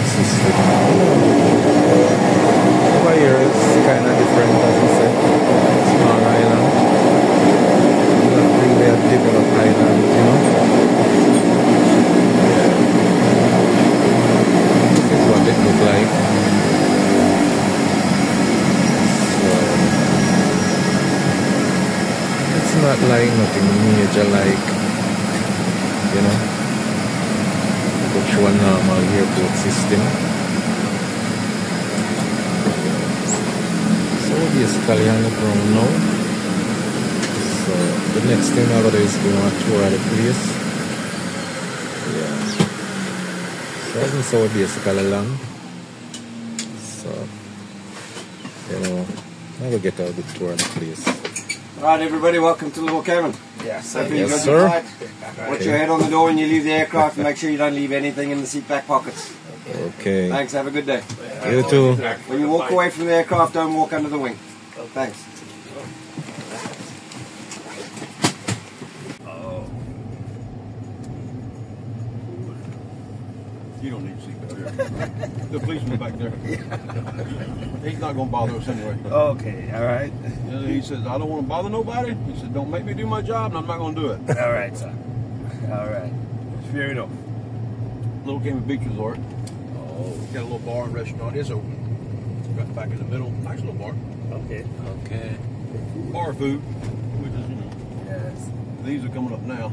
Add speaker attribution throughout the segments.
Speaker 1: すごい。So basically on the ground now. So the next thing I gotta do is go on a tour of the place. Yeah. So this is how we basically land. So you know, I will get out the tour of the place.
Speaker 2: Right, everybody, welcome to Little Cayman.
Speaker 3: Yes,
Speaker 2: Hope you
Speaker 1: Yes,
Speaker 2: enjoyed
Speaker 1: sir.
Speaker 2: your flight. Watch your head on the door when you leave the aircraft and make sure you don't leave anything in the seat back pockets.
Speaker 1: Okay.
Speaker 2: Thanks, have a good day.
Speaker 1: You too.
Speaker 2: When you walk away from the aircraft, don't walk under the wing. Thanks. Oh.
Speaker 4: You don't need a seatbelt here. the policeman back there. He's not going to bother us anyway.
Speaker 3: Okay, all right.
Speaker 4: He says, I don't want to bother nobody. He said, don't make me do my job, and I'm not going to do it.
Speaker 3: All right, sir. All right. Fair enough.
Speaker 4: Little Cayman Beach Resort.
Speaker 3: Oh,
Speaker 4: Got a little bar and restaurant. It's open. Right back in the middle. Nice little bar.
Speaker 3: Okay.
Speaker 1: Okay.
Speaker 4: Bar food, which is, you know,
Speaker 3: Yes.
Speaker 4: these are coming up now.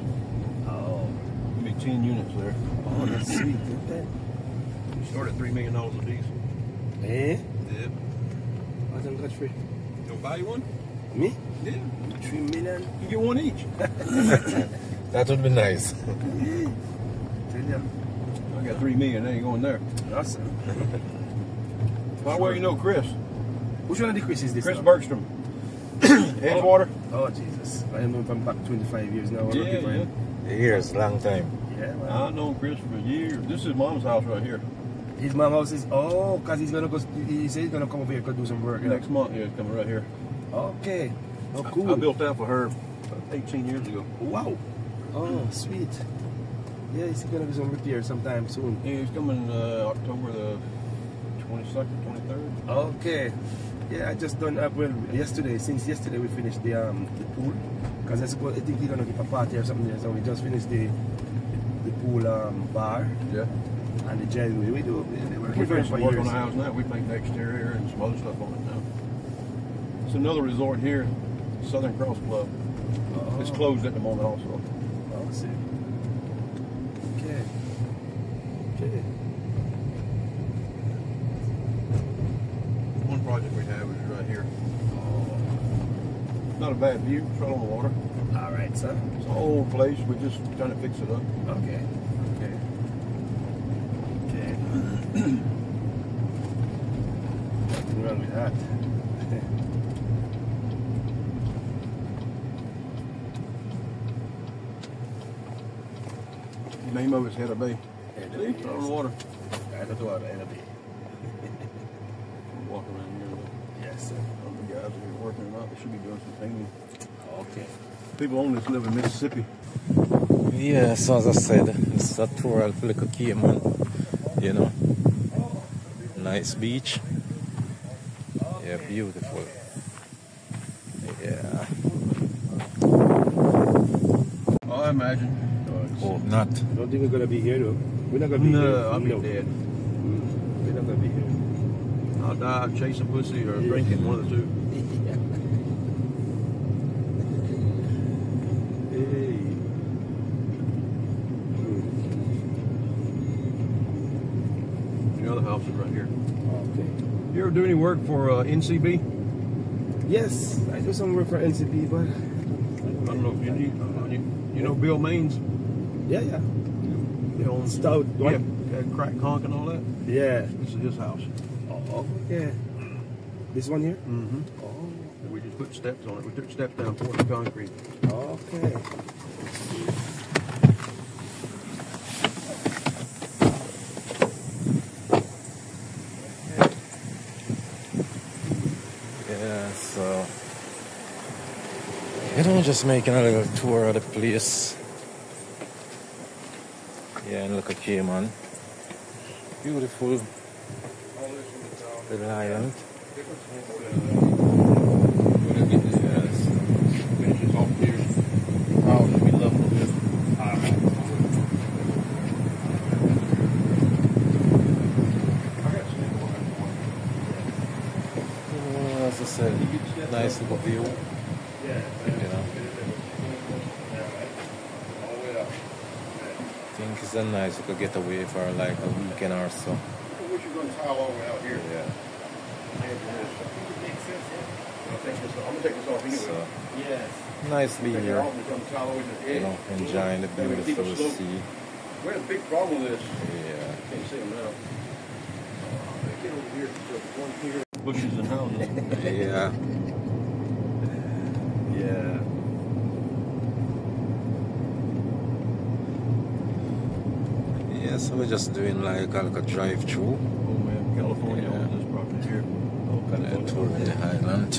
Speaker 3: Oh,
Speaker 4: Give me 10 units there.
Speaker 3: oh that's sweet, isn't that?
Speaker 4: You start at $3 million a piece.
Speaker 3: Eh?
Speaker 4: Yeah.
Speaker 3: don't got free?
Speaker 4: You going to buy you one?
Speaker 3: Me?
Speaker 4: Yeah.
Speaker 3: Three million?
Speaker 4: You get one each.
Speaker 1: That would be nice.
Speaker 3: Tell you.
Speaker 4: I got $3 million. They ain't going there.
Speaker 3: Awesome.
Speaker 4: By the way, you know Chris.
Speaker 3: Which one of the Chris is this?
Speaker 4: Chris
Speaker 3: now?
Speaker 4: Bergstrom. Edgewater.
Speaker 3: Oh, Jesus. I don't know him from back 25 years now. I'm
Speaker 4: Yeah,
Speaker 3: looking for
Speaker 4: yeah.
Speaker 3: him.
Speaker 1: Years, long time.
Speaker 3: Yeah, man.
Speaker 4: I've known Chris for years. This is mom's house right here.
Speaker 3: His mom house is, oh, because he's going to go, he said he's going to come over here to do some work. you know?
Speaker 4: Next month, yeah, it's coming right here.
Speaker 3: Okay. Oh, cool.
Speaker 4: I, built that for her 18 years ago.
Speaker 3: Wow. Oh, sweet. Yeah, he's gonna be some repair sometime soon.
Speaker 4: Yeah, he's coming uh, October the 22nd, 23rd.
Speaker 3: Okay. Yeah, I just done uh, well yesterday. Since yesterday we finished the um the pool, because I suppose I think he's gonna give a party or something there. So we just finished the the pool um bar
Speaker 4: Yeah.
Speaker 3: and the gel. We, we do. We
Speaker 4: We're
Speaker 3: work
Speaker 4: doing
Speaker 3: for
Speaker 4: some work on the house now. We paint the exterior and some other stuff on it now. It's another resort here, Southern Cross Club.
Speaker 3: Oh,
Speaker 4: It's closed at the moment also.
Speaker 3: Oh, I see. Okay. Okay.
Speaker 4: One project we have is right here. Not a bad view, right on the water.
Speaker 3: All right, sir.
Speaker 4: It's an old place, we're just trying to fix it up.
Speaker 3: Okay. Okay. Okay. Nothing wrong with that.
Speaker 4: Name of it's Head of Bay.
Speaker 3: Head of
Speaker 4: See,
Speaker 3: Bay,
Speaker 4: on
Speaker 3: yes.
Speaker 4: the water.
Speaker 3: I don't know how to end up here.
Speaker 4: Walk around here.
Speaker 3: Yes, sir.
Speaker 4: I don't know if the guys are here working or not. They should be doing some painting.
Speaker 3: Okay.
Speaker 4: People only live in Mississippi.
Speaker 1: Yeah, so as I said, it's a tour of Little Cayman. You know, nice beach. Yeah, beautiful. Yeah.
Speaker 4: Oh, I imagine.
Speaker 1: Oh, not.
Speaker 3: Don't think we're gonna be here though. We're not gonna be here.
Speaker 4: No, I'll be dead.
Speaker 3: We're not gonna be here.
Speaker 4: I'll die chasing pussy or drinking, one of the two.
Speaker 3: Hey.
Speaker 4: The other house is right here.
Speaker 3: Okay.
Speaker 4: You ever do any work for uh, NCB?
Speaker 3: Yes, I do some work for NCB, but
Speaker 4: I don't know if you, you, you, you know Bill Maines.
Speaker 3: yeah, yeah.
Speaker 4: You owns
Speaker 3: Stout.
Speaker 4: yeah, crack conk and all that.
Speaker 3: Yeah.
Speaker 4: This is his house.
Speaker 3: Oh, yeah. This one here?
Speaker 4: Mm-hmm.
Speaker 3: Oh.
Speaker 4: And we just put steps on it. We took step down for the concrete.
Speaker 3: Okay.
Speaker 1: Yeah, so you know, just making a little tour of the place. Yeah, and look at
Speaker 4: here, man. Beautiful little
Speaker 1: island. As I said, nice little view. You know. I think it's a nice little getaway for like a weekend or so.
Speaker 4: We should go and tile all the way out here.
Speaker 1: Yeah.
Speaker 4: I'll take this, I'm gonna take this off anyway.
Speaker 2: Yes.
Speaker 1: nice being here.
Speaker 4: off and come tile over to the
Speaker 1: You
Speaker 4: edge.
Speaker 1: know, enjoying the
Speaker 4: That way keep it
Speaker 1: beautiful
Speaker 4: slow.
Speaker 1: sea.
Speaker 4: We had a big problem with this.
Speaker 1: Yeah.
Speaker 4: Can't see them now. Uh, they get over here, so one here. Bushes and houses.
Speaker 1: Yeah.
Speaker 3: Yeah.
Speaker 1: Yeah, so we're just doing like a, like a drive through.
Speaker 4: Oh man, California
Speaker 1: Yeah.
Speaker 4: owns this property here.
Speaker 1: And touring the island.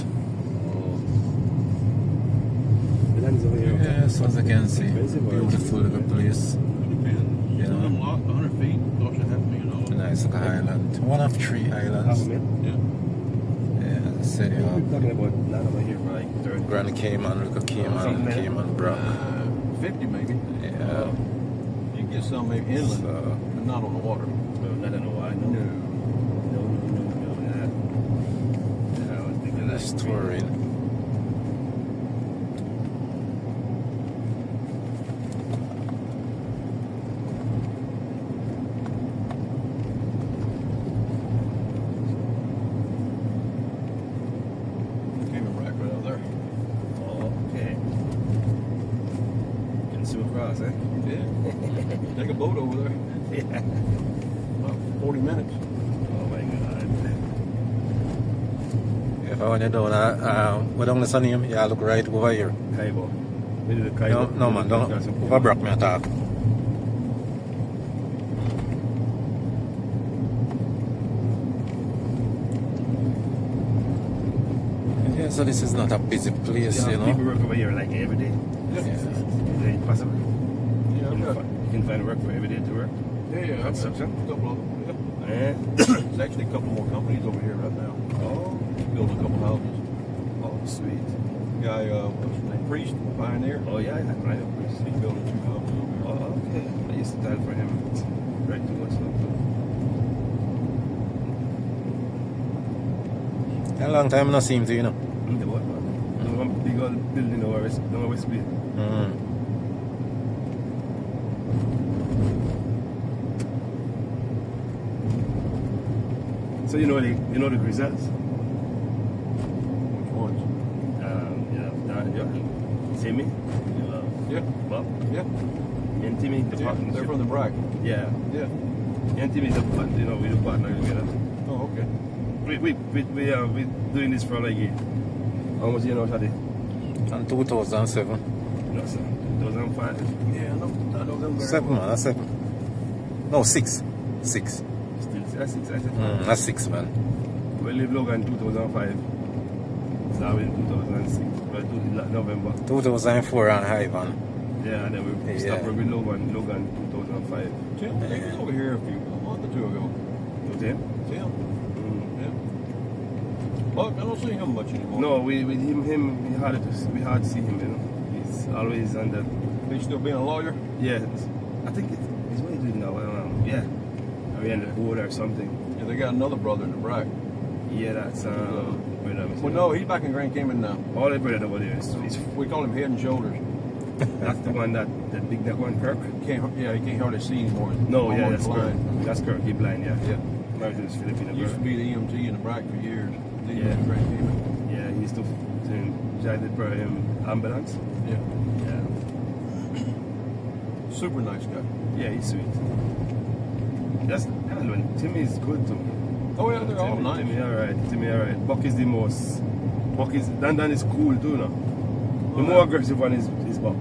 Speaker 3: The land is over here.
Speaker 1: Yeah, so as you can see, beautiful little place.
Speaker 4: Depends.
Speaker 1: You know.
Speaker 4: 100 feet, a half a million dollars.
Speaker 1: Nice little island. One of three islands.
Speaker 4: Yeah.
Speaker 1: Yeah, as I said, you
Speaker 3: We're
Speaker 1: know,
Speaker 3: talking about land over here for like 30.
Speaker 1: Grand Cayman, little Cayman,
Speaker 3: Something.
Speaker 1: Cayman Brac.
Speaker 4: Uh, 50 maybe.
Speaker 1: Yeah.
Speaker 4: You can get some maybe inland,
Speaker 1: So,
Speaker 4: but not on the water.
Speaker 3: No, I don't know why. No. No, no, no, no. Yeah. Yeah, I was thinking
Speaker 1: just
Speaker 3: that's
Speaker 1: touring.
Speaker 4: Came in right right out there.
Speaker 3: Oh, okay. Can swim across, eh?
Speaker 4: Yeah. Take a boat over there.
Speaker 3: Yeah.
Speaker 4: About 40 minutes.
Speaker 3: Oh my god.
Speaker 1: If I want to do that, um, what on the name? Yeah, look right over here.
Speaker 3: Kaibo. We do the Kaibo.
Speaker 1: no man, don't. Over Brac me attack. Yeah, so this is not a busy place,
Speaker 3: Yeah,
Speaker 1: you
Speaker 3: people
Speaker 1: know.
Speaker 3: work over here like every day.
Speaker 4: Yeah.
Speaker 3: Is it possible?
Speaker 4: Yeah,
Speaker 3: You can,
Speaker 4: got,
Speaker 3: you can find work for every day to work.
Speaker 4: yeah, yeah. I've
Speaker 3: Construction?
Speaker 4: A couple of them.
Speaker 3: Eh?
Speaker 4: Yeah. There's actually a couple more companies over here right now.
Speaker 3: Oh,
Speaker 4: Building a couple houses.
Speaker 3: oh, sweet.
Speaker 4: Guy, uh, name? Priest, Pioneer.
Speaker 3: Oh yeah, had right up.
Speaker 4: He's building two houses over.
Speaker 3: Oh, okay. I used to tell for him. Right too much love.
Speaker 1: A long time no see him to, you know.
Speaker 3: Mm, The what? The one big old building over over West Bay.
Speaker 1: Mm.
Speaker 3: So you know the you know the Grizzlies?
Speaker 4: Which ones?
Speaker 3: Um, yeah, Dan, yeah. Timmy, you love
Speaker 4: Yeah,
Speaker 3: Bob,
Speaker 4: yeah.
Speaker 3: me and Timmy, the
Speaker 4: yeah.
Speaker 3: partnership.
Speaker 4: They're from the Brac.
Speaker 3: Yeah,
Speaker 4: Yeah.
Speaker 3: me and Timmy, the part- you know, we the partner together.
Speaker 4: Oh, okay.
Speaker 3: We we we we uh, we doing this for like a, almost you know how they
Speaker 1: And 2007.
Speaker 3: no sir, 2005.
Speaker 4: Yeah, I know. I know them very
Speaker 1: Seven,
Speaker 4: well.
Speaker 1: man, that's seven. No, six. Six.
Speaker 3: Still that's six, that's
Speaker 1: Mm, that's six, man.
Speaker 3: We live Logan 2005. Started in 2006. But November.
Speaker 1: 2004 on Hivan.
Speaker 3: Yeah, and then we
Speaker 1: Yeah.
Speaker 3: stopped with Logan, Logan 2005.
Speaker 4: Tim, he was over here a few, a month or two ago.
Speaker 3: To ten?
Speaker 4: Tim,
Speaker 3: Mm.
Speaker 4: yeah. But I don't see him much anymore.
Speaker 3: No, we with him him we hard to we hard to see him, you know. He's always under
Speaker 4: He's still being a lawyer?
Speaker 3: yeah. I think it's, it's what he doing now. Um, yeah. Are we on the board or something?
Speaker 4: Yeah, they got another brother in the Brac.
Speaker 3: Yeah, that's um. wait a.
Speaker 4: Well, no, he's back in Grand Cayman now.
Speaker 3: all the brother over there is, is
Speaker 4: We call him Head and Shoulders.
Speaker 3: That's the one that that big that one Kirk.
Speaker 4: Can't, yeah, he can't hardly see anymore.
Speaker 3: No, yeah, that's Kirk. That's Kirk. He blind, yeah.
Speaker 4: Yeah.
Speaker 3: Married to Filipino
Speaker 4: He used to be the EMT in the Brac for years. Then
Speaker 3: Yeah.
Speaker 4: Grand Cayman.
Speaker 3: Yeah, he used to to drive the um, ambulance.
Speaker 4: Yeah.
Speaker 3: Yeah.
Speaker 4: Super nice guy.
Speaker 3: Yeah, he's sweet. That's yeah, man, Timmy's good too.
Speaker 4: Oh, yeah, they're all
Speaker 3: Timmy,
Speaker 4: nice.
Speaker 3: Timmy alright, Timmy alright. Buck is the most Buck is Dan Dan is cool too now. The
Speaker 4: Oh,
Speaker 3: more aggressive one is, is Buck.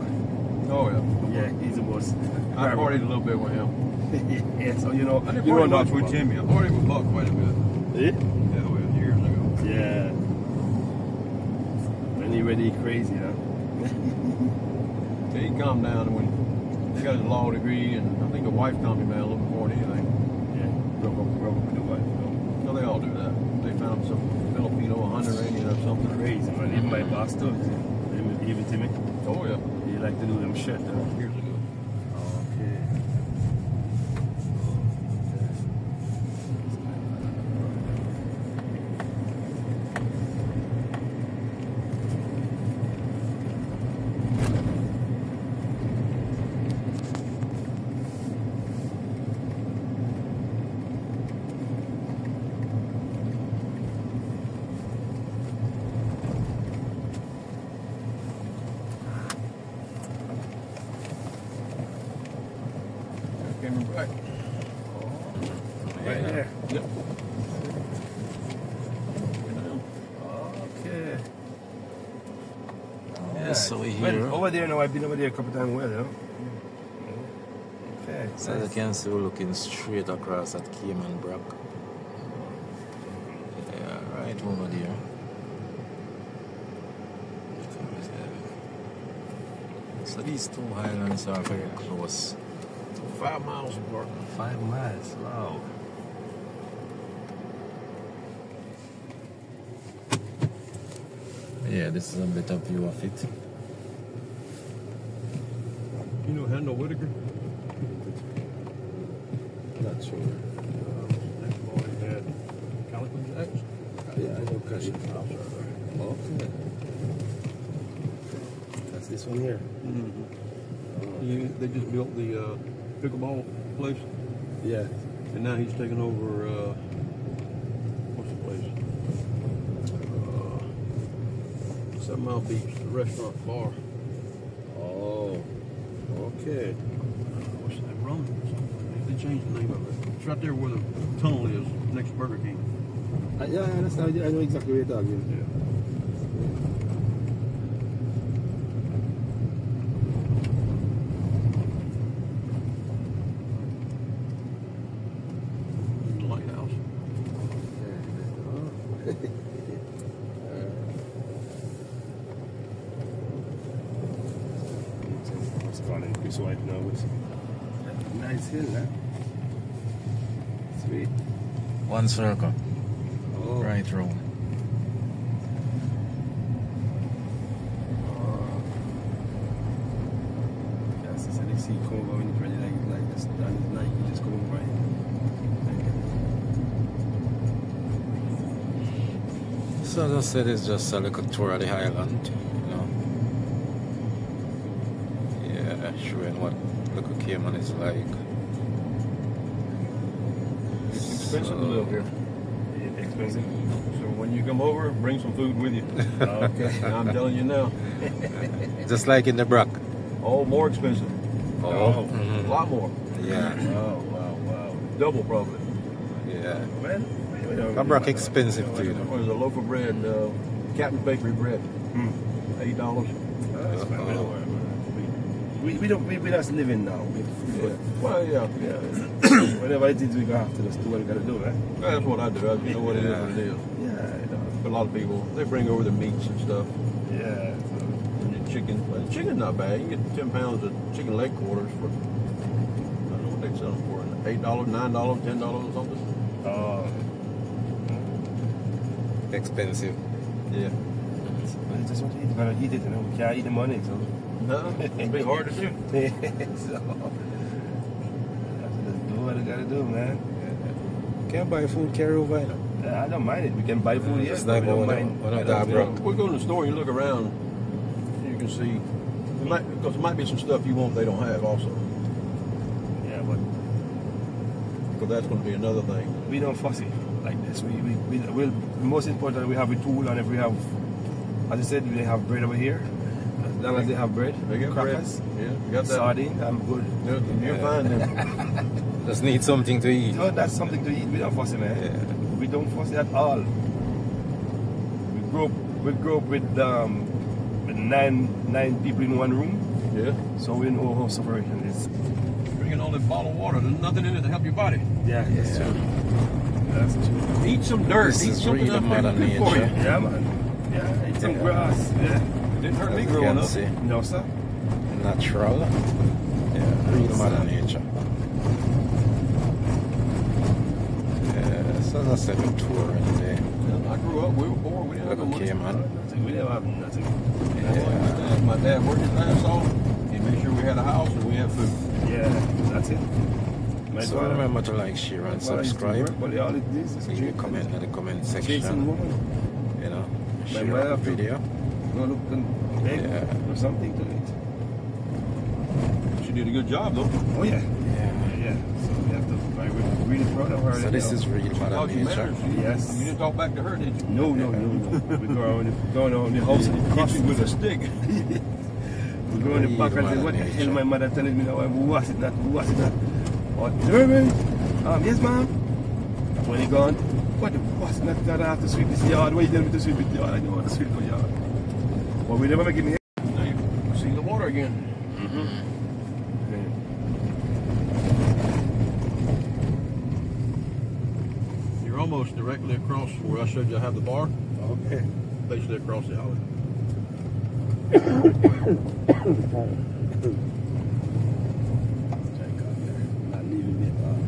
Speaker 4: Oh, yeah.
Speaker 3: Yeah, he's the most
Speaker 4: I partied a little bit with him.
Speaker 3: yeah, so you know
Speaker 4: I didn't
Speaker 3: you know
Speaker 4: party much
Speaker 3: enough
Speaker 4: with
Speaker 3: about-
Speaker 4: Timmy. I partied with Buck quite a bit.
Speaker 3: Eh?
Speaker 4: Yeah, well, years ago.
Speaker 3: Yeah. When he ready crazy, huh?
Speaker 4: he calmed down and when he got his law degree, and I think the wife calmed him down a little bit more than anything.
Speaker 3: Yeah. Broke up, broke up with the wife. You know.
Speaker 4: No, they all do that. They found some Filipino, Honduranian, or something.
Speaker 3: Crazy, man. Even my boss too. Even, even Timmy.
Speaker 4: Oh yeah.
Speaker 3: You like to do them shit. Though.
Speaker 4: Years ago.
Speaker 3: Okay.
Speaker 4: Came back.
Speaker 3: Right there.
Speaker 4: Yep.
Speaker 3: Okay.
Speaker 1: Yeah, so we
Speaker 3: Well,
Speaker 1: here.
Speaker 3: over there now, I've been a couple times well, you. Okay.
Speaker 1: So as you can see, we're looking straight across at Cayman Brac. Yeah, right over there. So these two islands are very close.
Speaker 4: Five miles apart.
Speaker 3: Five miles. Wow.
Speaker 1: Yeah, this is a better view of it.
Speaker 4: Know Whitaker?
Speaker 1: Not sure.
Speaker 4: Next boy had Calico Jacks.
Speaker 3: Yeah, I know Kashi.
Speaker 1: Okay.
Speaker 3: That's this one here.
Speaker 4: He, they just built the uh, pickleball place,
Speaker 3: Yeah.
Speaker 4: and now he's taking over. Uh, what's the place? Uh, Seven Mile Beach, the restaurant bar.
Speaker 3: Okay.
Speaker 4: What's that? Something? They changed the name of it. It's right there where the tunnel is next to Burger King.
Speaker 3: Uh, yeah, I understand. I know exactly where you're talking.
Speaker 4: Yeah. The lighthouse.
Speaker 3: What's calling Chris White now? What's nice hill, huh? Sweet.
Speaker 1: One circle.
Speaker 3: Oh.
Speaker 1: Right road.
Speaker 3: Yes, it's an see cover when it's ready like like this. And it's night, you just go over it.
Speaker 1: So as I said, it's just a little tour of the island, you know. Yeah, showing what little Cayman is like.
Speaker 4: It's expensive to live here.
Speaker 3: Yeah, Expensive.
Speaker 4: So when you come over, bring some food with you.
Speaker 3: okay.
Speaker 4: I'm telling you now.
Speaker 1: Just like in the Brac.
Speaker 4: Oh, more expensive.
Speaker 3: Oh.
Speaker 4: A
Speaker 1: Mhm.
Speaker 4: lot more.
Speaker 1: Yeah,
Speaker 3: Wow, wow, wow.
Speaker 4: Double probably.
Speaker 1: yeah.
Speaker 3: Well,
Speaker 1: A Brac expensive too, you know.
Speaker 4: What is a loaf of bread? Uh, Captain Bakery bread.
Speaker 3: Hmm.
Speaker 4: Eight dollars.
Speaker 3: That's fine. We don't worry about it. We, we don't we, we just living now. We,
Speaker 4: Yeah. Well, yeah.
Speaker 3: yeah. Whatever it is we gonna have to just do what we gotta do, right?
Speaker 4: That's what I do. I know what it is.
Speaker 1: Yeah.
Speaker 4: What it is.
Speaker 3: Yeah, you know.
Speaker 4: But a lot of people they bring over the meats and stuff.
Speaker 3: Yeah.
Speaker 4: And the chicken. Well, the chicken's not bad. You can get ten pounds of chicken leg quarters for I don't know what they sell them for. Eight dollars, nine dollars, ten dollars or something.
Speaker 3: Oh.
Speaker 1: Expensive.
Speaker 4: Yeah.
Speaker 3: Well, just what you eat, you gotta eat it, you know. We can't eat the money, so.
Speaker 4: No, it'd be hard to do.
Speaker 3: so. Just do what I gotta do, man.
Speaker 1: Can't buy food carry over. You.
Speaker 3: Yeah, I don't mind it. We can buy food here.
Speaker 1: Just
Speaker 3: but we don't
Speaker 1: one of-
Speaker 3: mind.
Speaker 1: one
Speaker 3: I
Speaker 1: the
Speaker 3: don't-
Speaker 1: Brock.
Speaker 4: We go in the store, you look around, you can see. There might, because there might be some stuff you want they don't have also.
Speaker 3: Yeah, but
Speaker 4: Because that's going to be another thing.
Speaker 3: we don't fussy like this. We, we, we will most important we have a tool and if we have as I said we have bread over here. As long as they have bread,
Speaker 4: They get bread.
Speaker 3: crackers,
Speaker 4: Yeah, you got that.
Speaker 3: sardine, I'm good.
Speaker 4: You're, you're
Speaker 1: Yeah.
Speaker 4: fine then.
Speaker 1: Just need something to eat.
Speaker 3: You know, that's something to eat. We don't fussy, man.
Speaker 1: Yeah.
Speaker 3: We don't fussy at all. We grew up, we grew up with, um, with nine nine people in one room,
Speaker 4: Yeah.
Speaker 3: so we know how suffering is.
Speaker 4: Drinking all this bottled water, there's nothing in it to help your body.
Speaker 3: Yeah, that's
Speaker 1: Yeah.
Speaker 3: true. That's true.
Speaker 4: Eat some dirt.
Speaker 1: This
Speaker 4: Eat
Speaker 1: is
Speaker 4: something
Speaker 1: really
Speaker 4: up there
Speaker 1: Mother
Speaker 4: good for you.
Speaker 3: Yeah, man. Yeah, eat some
Speaker 1: Yeah.
Speaker 3: grass. Yeah.
Speaker 4: Didn't hurt me growing up.
Speaker 1: see.
Speaker 3: No, sir.
Speaker 1: natural. Yeah, real mother nature. Yeah, so that's like a tour in there.
Speaker 4: I grew up, we were poor, we didn't have no
Speaker 1: a
Speaker 4: money.
Speaker 1: Cayman.
Speaker 3: Nothing. We never have nothing.
Speaker 1: Yeah.
Speaker 4: My dad worked his ass off. He made sure we had a house and we had food.
Speaker 3: Yeah, that's it. My
Speaker 1: So
Speaker 3: father-
Speaker 1: remember to like, share, and
Speaker 3: my father used to
Speaker 1: subscribe.
Speaker 3: work, But all it is is
Speaker 1: Leave a comment in the comment
Speaker 3: Chasing
Speaker 1: section.
Speaker 3: woman.
Speaker 1: You know,
Speaker 3: My
Speaker 1: share
Speaker 3: mother
Speaker 1: the
Speaker 3: too.
Speaker 1: video.
Speaker 3: Go look and beg
Speaker 1: Yeah.
Speaker 3: or something to eat.
Speaker 4: She did a good job though.
Speaker 3: Oh yeah.
Speaker 1: Yeah.
Speaker 3: Yeah. So we have to. I'm really proud of her.
Speaker 1: So this is real
Speaker 4: She
Speaker 1: mother
Speaker 4: taught you
Speaker 1: nature.
Speaker 3: Yes.
Speaker 4: You didn't talk back to her, did you?
Speaker 3: No, no, no, no. we go around, the- go around the house and
Speaker 4: Hit
Speaker 3: cuss
Speaker 4: you with a stick.
Speaker 3: We go in the back and say, what the hell my mother telling me now? Who was it not? Who was it not? What, German? Um, yes, ma'am. When he gone, what the was not that I have to sweep this yard? Why you tell me to sweep the yard? I don't want to sweep the yard. But we never make it here.
Speaker 4: Now you see the water again. Mm-hmm. You're almost directly across where I showed you I have the bar.
Speaker 3: Okay.
Speaker 4: Basically across the alley.
Speaker 3: Thank God there. Not leaving me at all.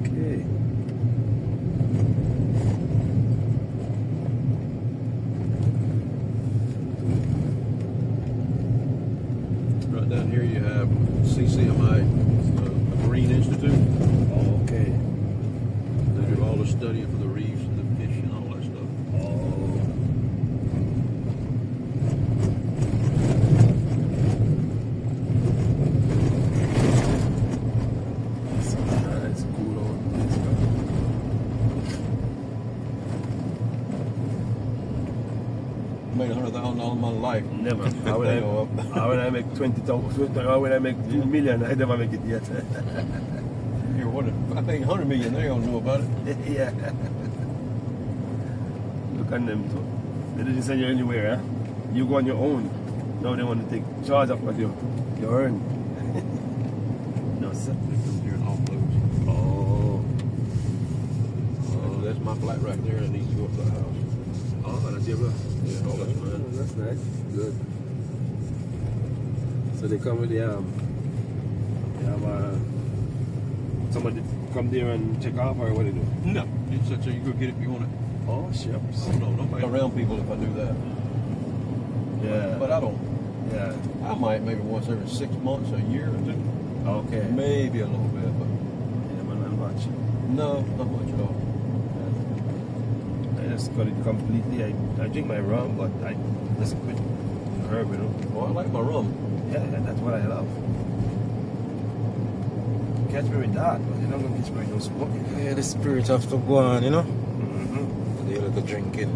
Speaker 3: Okay.
Speaker 4: Right down here you have CCMI, uh, Marine Institute.
Speaker 3: Okay.
Speaker 4: They do all the studying for the reefs and the fish and all that stuff.
Speaker 3: Oh. That's that's cool old place,
Speaker 4: Made a hundred thousand dollars in my life.
Speaker 3: Never. How would I,
Speaker 4: Go
Speaker 3: how would I make 20,000? How would I make 2 million? I never make it yet.
Speaker 4: Here, what? if- I think hundred million. They don't know about it.
Speaker 3: yeah. Look at them too. They didn't send you anywhere, huh? You go on your own. Now they want to take charge of what you, you earn. no, sir.
Speaker 4: They come here and offload.
Speaker 3: Oh.
Speaker 4: Oh, that's my flat right there. That needs to go up to the house.
Speaker 3: Oh, that's your bro.
Speaker 4: Yeah, all that's mine.
Speaker 3: That's nice. Good. So they come with the um, they have uh, somebody come there and check off or what they do?
Speaker 4: No, it's such a you go get it if you want it.
Speaker 3: Oh, shucks.
Speaker 4: Oh, no, nobody around people if I do that.
Speaker 3: Yeah.
Speaker 4: But I don't.
Speaker 3: yeah.
Speaker 4: I might maybe once every six months, a year or two,
Speaker 3: Okay.
Speaker 4: maybe a little bit, but
Speaker 3: Yeah, man, not much.
Speaker 4: no, not much at all.
Speaker 3: I just got it completely. I, I drink my rum, but I just quit herb, you know.
Speaker 4: Well, I like my rum.
Speaker 3: Yeah, that's what I love. Catch me with that, but you're not gonna catch me with no smoking.
Speaker 1: Yeah, the spirit have to go on, you know.
Speaker 3: Mm-hmm.
Speaker 1: The little drinking.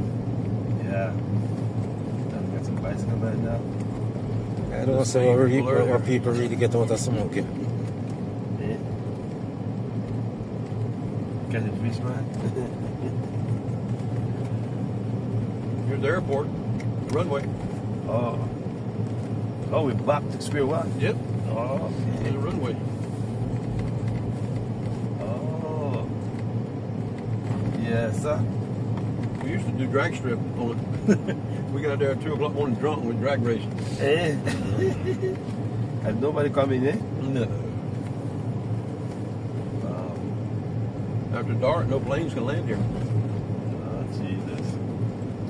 Speaker 3: Yeah. Done got some bicycle man now.
Speaker 1: I don't say what, re- what, what people really get out of smoking.
Speaker 3: Yeah. Catch a fish, man.
Speaker 4: Here's the airport, runway.
Speaker 3: oh. Oh, we're the to square one.
Speaker 4: Yep,
Speaker 3: Oh, okay.
Speaker 4: a runway.
Speaker 3: Oh. Yes, sir.
Speaker 4: We used to do drag strip on it. we got out there at two o'clock morning drunk with drag racing.
Speaker 3: Eh? Has nobody come in, eh?
Speaker 4: No. After dark, no planes can land here.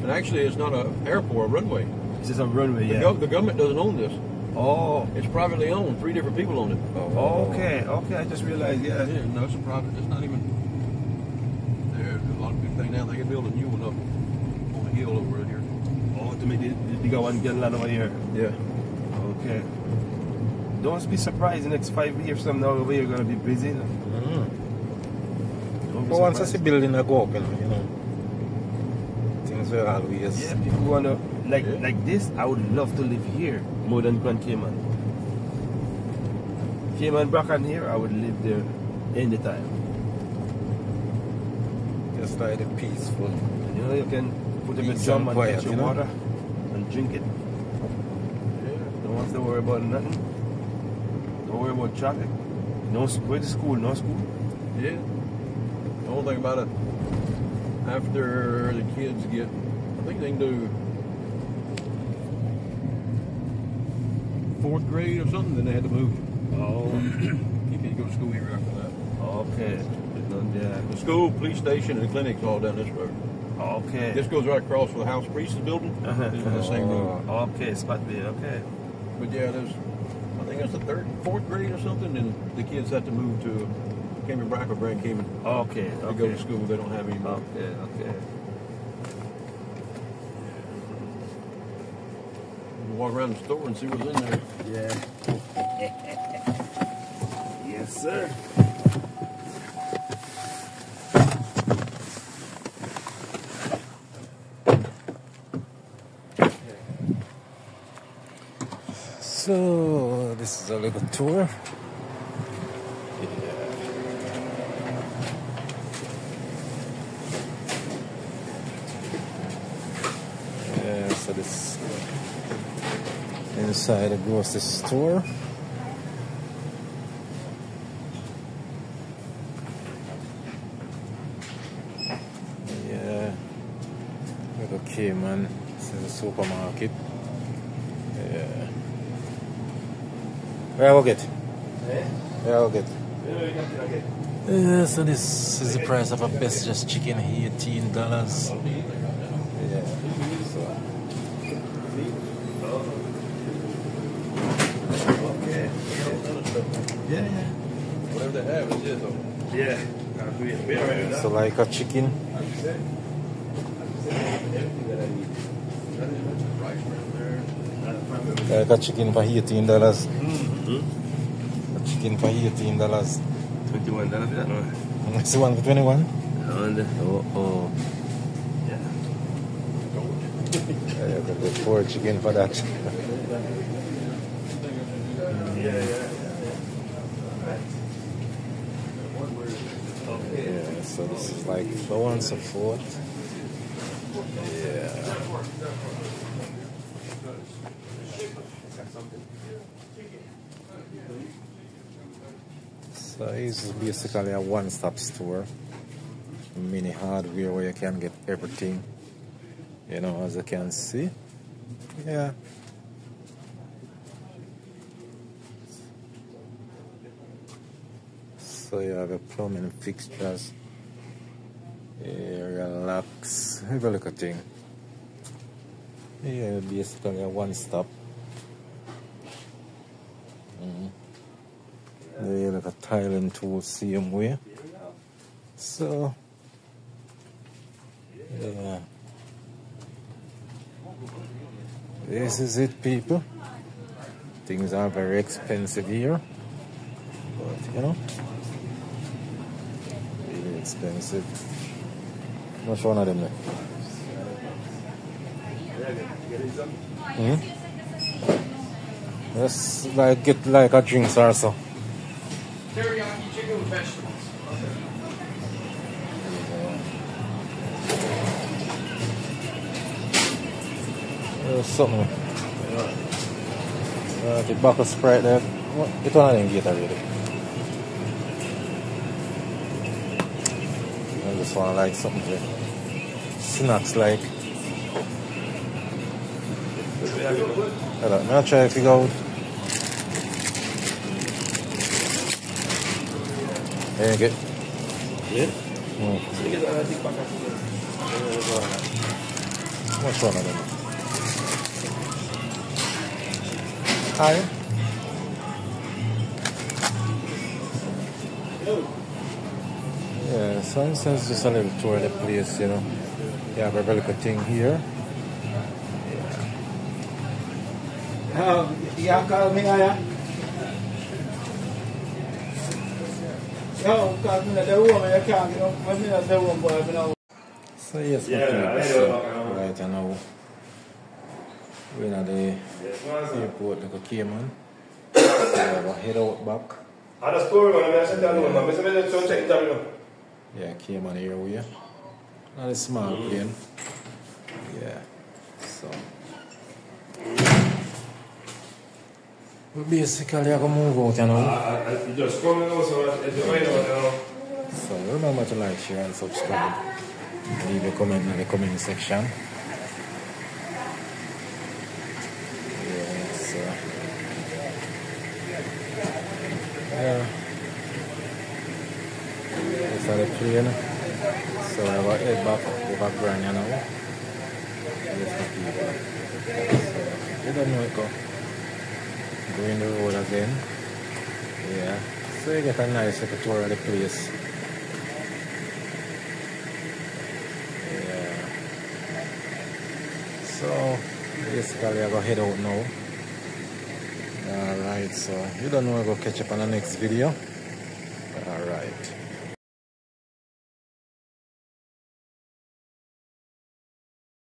Speaker 3: Jesus.
Speaker 4: And actually, it's not an airport, a runway.
Speaker 3: It's just a runway,
Speaker 4: The,
Speaker 3: yeah.
Speaker 4: gov- the government doesn't own this.
Speaker 3: Oh.
Speaker 4: It's privately owned. Three different people own it.
Speaker 3: Oh, okay, okay. I just realized, yeah.
Speaker 4: Yeah, no, it's a private. It's not even. There's a lot of people think now they can build a new one up on the hill over here.
Speaker 3: Oh, to make the, the bigger one get land over here.
Speaker 4: Yeah.
Speaker 3: Okay. Don't be surprised the next five years from now over here gonna be busy. you know.
Speaker 1: Mm.
Speaker 3: Don't be
Speaker 1: But once I see building a go up, you know, you know, will always.
Speaker 3: Yeah, people wanna like
Speaker 4: Yeah.
Speaker 3: like this. I would love to live here more than Grand Cayman. Cayman Bracken here, I would live there anytime.
Speaker 1: Just like the peaceful.
Speaker 3: You know, you can put in a drum
Speaker 1: and quiet,
Speaker 3: get your
Speaker 1: you know?
Speaker 3: water and drink it.
Speaker 4: Yeah.
Speaker 3: Don't have to worry about nothing. Don't worry about traffic. No, where to school? No school.
Speaker 4: Yeah. The only thing about it, after the kids get, I think they can do fourth grade or something, then they had to move.
Speaker 3: Oh,
Speaker 4: He could go to school here after that.
Speaker 3: okay. Yeah.
Speaker 4: The school, police station, and the clinic's all down this road.
Speaker 3: Okay.
Speaker 4: This goes right across from the house priest's building.
Speaker 3: Uh-huh.
Speaker 4: It's on the same road.
Speaker 3: Okay, spot there. Okay.
Speaker 4: But yeah, there's, I think it's the third, fourth grade or something, and the kids had to move to Cayman Brac or came in.
Speaker 3: Okay.
Speaker 4: to
Speaker 3: Okay.
Speaker 4: go to school. They don't have any more.
Speaker 3: Okay. Okay.
Speaker 4: You Walk around the store and see what's in there.
Speaker 3: Yeah. yes, sir.
Speaker 1: So this is a little tour. inside a grocery store. Yeah, little Cayman. This is a supermarket. Yeah. We are all. Yeah, we are. Yeah, so this is the price of a best just chicken here, $10. Yeah.
Speaker 3: Yeah.
Speaker 4: Whatever they have, it's it though.
Speaker 3: Yeah. We we already
Speaker 1: so like a chicken. Like mm-hmm. a chicken for eighteen dollars. A chicken for eighteen dollars.
Speaker 3: Twenty-one dollars for that one.
Speaker 1: Mm, it's the one for twenty one.
Speaker 3: Oh uh, oh. Uh, yeah.
Speaker 1: Yeah, the, the poor chicken for that.
Speaker 3: Yeah. Yeah.
Speaker 1: Yeah, so this like so on forth. Yeah. So is basically a one-stop store, mini hardware where you can get everything. You know, as you can see. Yeah. So you have a plumbing fixtures, area locks, have a look at thing. Yeah, basically a one stop. Mm. You look at tiling tools same way. So yeah. This is it people. Things are very expensive here. But you know really expensive. One of them there? Hmm? Just like get like a drinks or so.
Speaker 2: Teriyaki chicken with vegetables.
Speaker 1: There's something. Uh, the bucket Sprite there. What? It one of them get already. I just want like something to snacks like. Hold on, I'll try to figure out. There you get.
Speaker 3: Yeah.
Speaker 1: Mm.
Speaker 3: So you get a big pack of
Speaker 1: Which one of them? Hi. Yeah, so it's it's just a little tour of the place, you know. You have a very good thing here.
Speaker 2: Um, you have called me, yeah? Yo, cause me not the woman, you can't get up. When me not the woman, boy, me know.
Speaker 1: So yes, my
Speaker 3: Yeah,
Speaker 1: people,
Speaker 3: I
Speaker 1: so,
Speaker 3: know.
Speaker 1: right now we're in the airport like a Cayman. We have a head out back.
Speaker 3: Ada story man, I said that one, man. Mr. Miller, so check it out, you know.
Speaker 1: Yeah, Cayman Airway. Not a small plane. Yeah. So we basically have to move out, you know.
Speaker 3: Uh, uh, you just come and also, uh, if you find out, you know.
Speaker 1: So remember to like, share, and subscribe. Leave a comment in the comment section. Is. So I will head back over Grania now. Yes, the. So, you don't know it go. Going the road again. Yeah. So you get a nice little tour of the place. Yeah. So basically I go head out now. Alright, so you don't know I go catch up on the next video. Alright.